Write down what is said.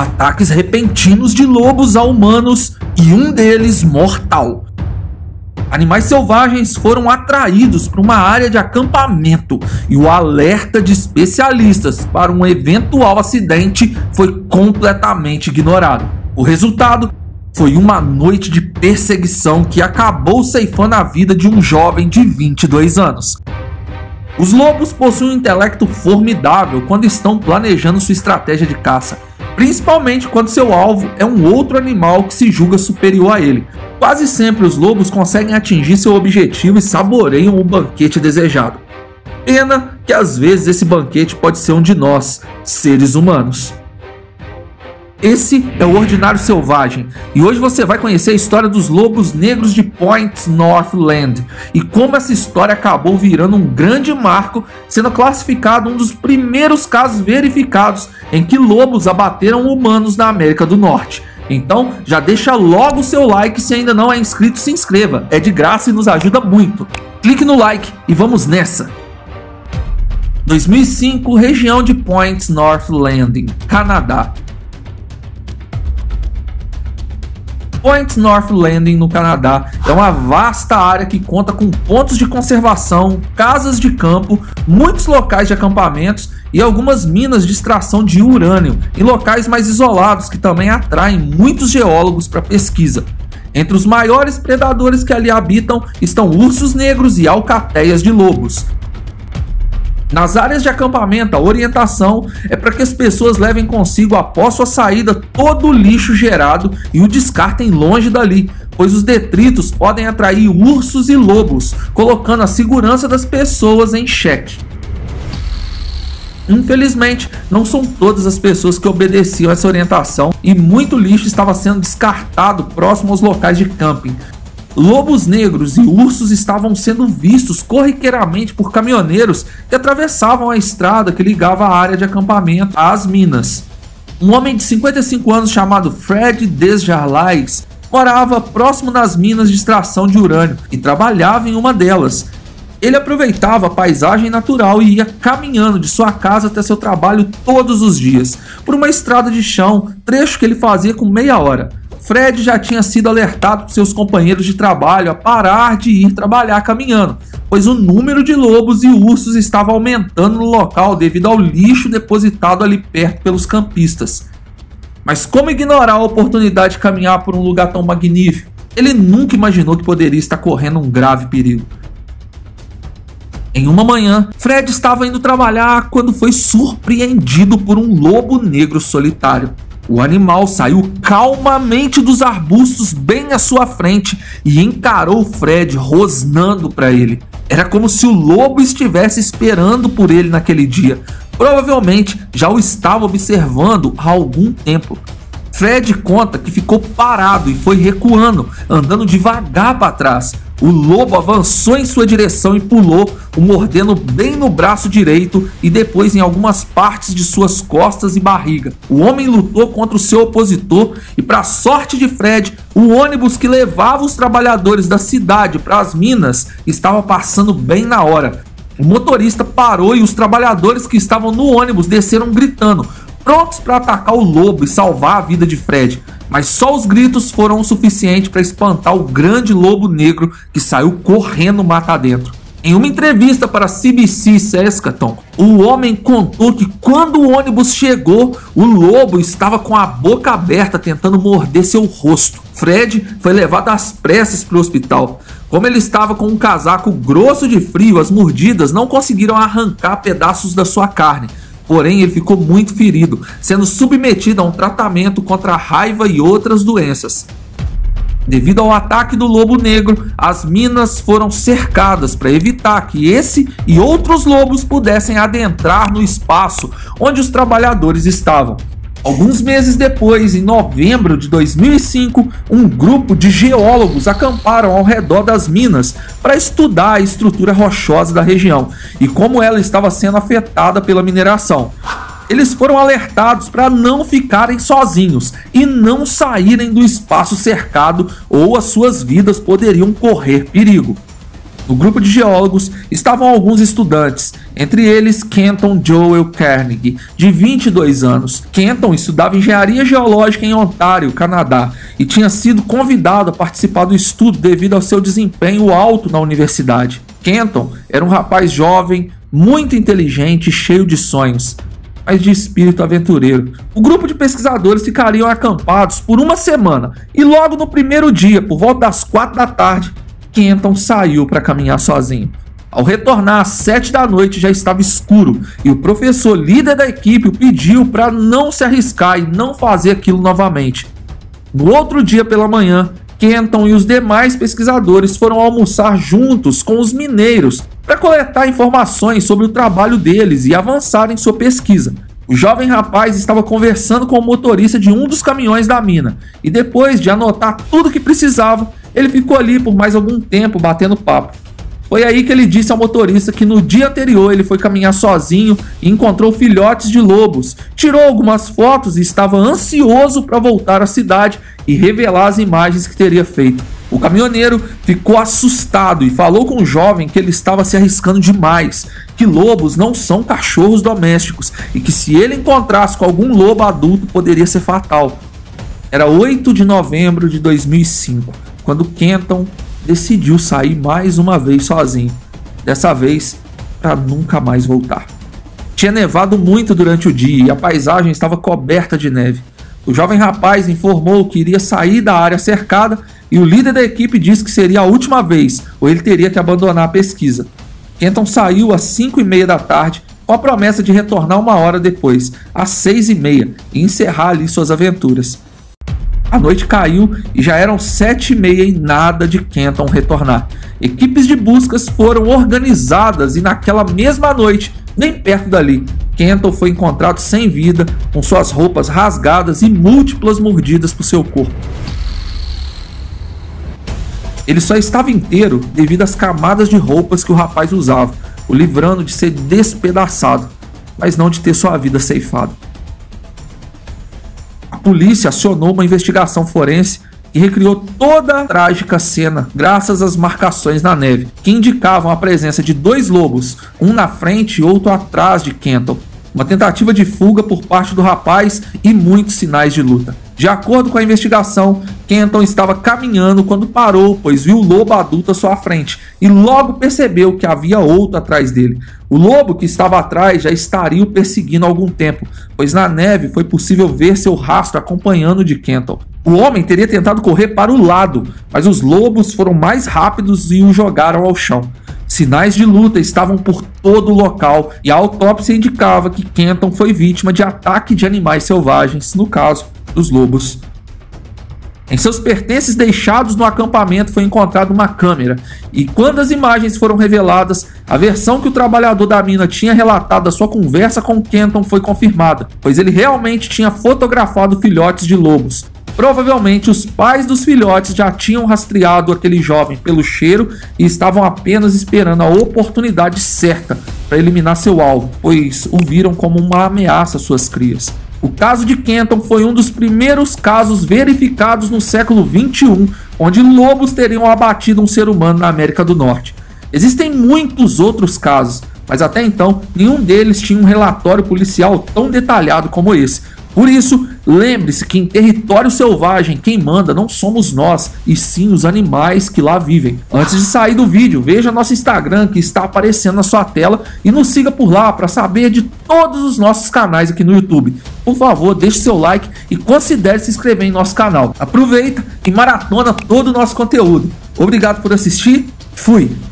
ataques repentinos de lobos a humanos e um deles mortal. Animais selvagens foram atraídos para uma área de acampamento e o alerta de especialistas para um eventual acidente foi completamente ignorado. O resultado foi uma noite de perseguição que acabou ceifando a vida de um jovem de 22 anos. Os lobos possuem um intelecto formidável quando estão planejando sua estratégia de caça, principalmente quando seu alvo é um outro animal que se julga superior a ele. Quase sempre os lobos conseguem atingir seu objetivo e saboreiam o banquete desejado. Pena que às vezes esse banquete pode ser um de nós, seres humanos. Esse é o Ordinário Selvagem e hoje você vai conhecer a história dos lobos negros de Point Northland e como essa história acabou virando um grande marco, sendo classificado um dos primeiros casos verificados em que lobos abateram humanos na América do Norte. Então já deixa logo o seu like se ainda não é inscrito, se inscreva, é de graça e nos ajuda muito. Clique no like e vamos nessa! 2005, região de Point Northland, Canadá. Point North Landing, no Canadá, é uma vasta área que conta com pontos de conservação, casas de campo, muitos locais de acampamentos e algumas minas de extração de urânio em locais mais isolados que também atraem muitos geólogos para pesquisa. Entre os maiores predadores que ali habitam estão ursos negros e alcateias de lobos. Nas áreas de acampamento, a orientação é para que as pessoas levem consigo após sua saída todo o lixo gerado e o descartem longe dali, pois os detritos podem atrair ursos e lobos, colocando a segurança das pessoas em xeque. Infelizmente, não são todas as pessoas que obedeciam essa orientação e muito lixo estava sendo descartado próximo aos locais de camping, Lobos negros e ursos estavam sendo vistos corriqueiramente por caminhoneiros que atravessavam a estrada que ligava a área de acampamento às minas. Um homem de 55 anos chamado Fred Desjarlais morava próximo das minas de extração de urânio e trabalhava em uma delas. Ele aproveitava a paisagem natural e ia caminhando de sua casa até seu trabalho todos os dias, por uma estrada de chão, trecho que ele fazia com meia hora. Fred já tinha sido alertado por seus companheiros de trabalho a parar de ir trabalhar caminhando, pois o número de lobos e ursos estava aumentando no local devido ao lixo depositado ali perto pelos campistas. Mas como ignorar a oportunidade de caminhar por um lugar tão magnífico? Ele nunca imaginou que poderia estar correndo um grave perigo. Em uma manhã, Fred estava indo trabalhar quando foi surpreendido por um lobo negro solitário. O animal saiu calmamente dos arbustos bem à sua frente e encarou Fred rosnando para ele. Era como se o lobo estivesse esperando por ele naquele dia. Provavelmente já o estava observando há algum tempo. Fred conta que ficou parado e foi recuando, andando devagar para trás. O lobo avançou em sua direção e pulou, o mordendo bem no braço direito e depois em algumas partes de suas costas e barriga. O homem lutou contra o seu opositor e, para sorte de Fred, o ônibus que levava os trabalhadores da cidade para as minas estava passando bem na hora. O motorista parou e os trabalhadores que estavam no ônibus desceram gritando: prontos para atacar o lobo e salvar a vida de Fred, mas só os gritos foram o suficiente para espantar o grande lobo negro que saiu correndo mata dentro. Em uma entrevista para a CBC Saskatoon, o homem contou que quando o ônibus chegou, o lobo estava com a boca aberta tentando morder seu rosto. Fred foi levado às pressas para o hospital. Como ele estava com um casaco grosso de frio, as mordidas não conseguiram arrancar pedaços da sua carne, Porém, ele ficou muito ferido, sendo submetido a um tratamento contra a raiva e outras doenças. Devido ao ataque do lobo negro, as minas foram cercadas para evitar que esse e outros lobos pudessem adentrar no espaço onde os trabalhadores estavam. Alguns meses depois, em novembro de 2005, um grupo de geólogos acamparam ao redor das minas para estudar a estrutura rochosa da região e como ela estava sendo afetada pela mineração. Eles foram alertados para não ficarem sozinhos e não saírem do espaço cercado ou as suas vidas poderiam correr perigo. No grupo de geólogos estavam alguns estudantes, entre eles Kenton Joel Carnegie, de 22 anos. Kenton estudava engenharia geológica em Ontário, Canadá, e tinha sido convidado a participar do estudo devido ao seu desempenho alto na universidade. Kenton era um rapaz jovem, muito inteligente e cheio de sonhos, mas de espírito aventureiro. O grupo de pesquisadores ficariam acampados por uma semana e logo no primeiro dia, por volta das quatro da tarde, Kenton saiu para caminhar sozinho. Ao retornar às sete da noite já estava escuro e o professor líder da equipe o pediu para não se arriscar e não fazer aquilo novamente. No outro dia pela manhã, Kenton e os demais pesquisadores foram almoçar juntos com os mineiros para coletar informações sobre o trabalho deles e avançar em sua pesquisa. O jovem rapaz estava conversando com o motorista de um dos caminhões da mina e depois de anotar tudo o que precisava, ele ficou ali por mais algum tempo batendo papo. Foi aí que ele disse ao motorista que no dia anterior ele foi caminhar sozinho e encontrou filhotes de lobos, tirou algumas fotos e estava ansioso para voltar à cidade e revelar as imagens que teria feito. O caminhoneiro ficou assustado e falou com o jovem que ele estava se arriscando demais, que lobos não são cachorros domésticos e que se ele encontrasse com algum lobo adulto poderia ser fatal. Era 8 de novembro de 2005, quando Kenton decidiu sair mais uma vez sozinho, dessa vez para nunca mais voltar. Tinha nevado muito durante o dia e a paisagem estava coberta de neve. O jovem rapaz informou que iria sair da área cercada e o líder da equipe disse que seria a última vez ou ele teria que abandonar a pesquisa. Kenton saiu às 5 e meia da tarde com a promessa de retornar uma hora depois, às 6 e meia, e encerrar ali suas aventuras. A noite caiu e já eram sete e meia e nada de Kenton retornar. Equipes de buscas foram organizadas e naquela mesma noite, nem perto dali, Kenton foi encontrado sem vida, com suas roupas rasgadas e múltiplas mordidas por seu corpo. Ele só estava inteiro devido às camadas de roupas que o rapaz usava, o livrando de ser despedaçado, mas não de ter sua vida ceifada polícia acionou uma investigação forense e recriou toda a trágica cena graças às marcações na neve, que indicavam a presença de dois lobos, um na frente e outro atrás de Kenton. Uma tentativa de fuga por parte do rapaz e muitos sinais de luta. De acordo com a investigação, Kenton estava caminhando quando parou, pois viu o lobo adulto à sua frente e logo percebeu que havia outro atrás dele. O lobo que estava atrás já estaria o perseguindo há algum tempo, pois na neve foi possível ver seu rastro acompanhando de Kenton. O homem teria tentado correr para o lado, mas os lobos foram mais rápidos e o jogaram ao chão. Sinais de luta estavam por todo o local e a autópsia indicava que Kenton foi vítima de ataque de animais selvagens, no caso, dos lobos. Em seus pertences deixados no acampamento foi encontrada uma câmera, e quando as imagens foram reveladas, a versão que o trabalhador da mina tinha relatado da sua conversa com Kenton foi confirmada, pois ele realmente tinha fotografado filhotes de lobos. Provavelmente os pais dos filhotes já tinham rastreado aquele jovem pelo cheiro e estavam apenas esperando a oportunidade certa para eliminar seu alvo, pois o viram como uma ameaça às suas crias. O caso de Kenton foi um dos primeiros casos verificados no século 21 onde lobos teriam abatido um ser humano na América do Norte. Existem muitos outros casos, mas até então nenhum deles tinha um relatório policial tão detalhado como esse, por isso, lembre-se que em território selvagem quem manda não somos nós, e sim os animais que lá vivem. Antes de sair do vídeo, veja nosso Instagram que está aparecendo na sua tela e nos siga por lá para saber de todos os nossos canais aqui no YouTube. Por favor, deixe seu like e considere se inscrever em nosso canal. Aproveita e maratona todo o nosso conteúdo. Obrigado por assistir. Fui!